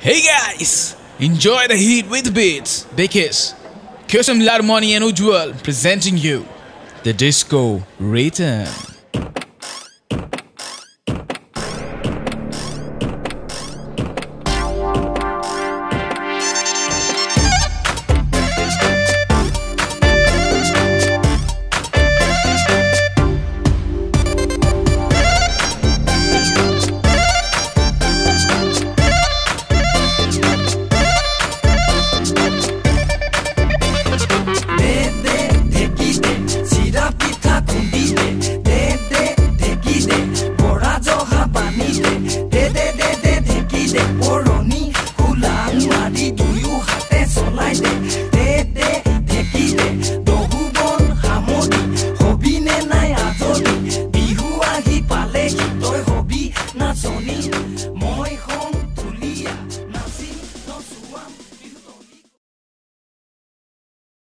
Hey guys, enjoy the heat with beats Big because Kusum Larmoni and Ujwal presenting you the disco rhythm. You.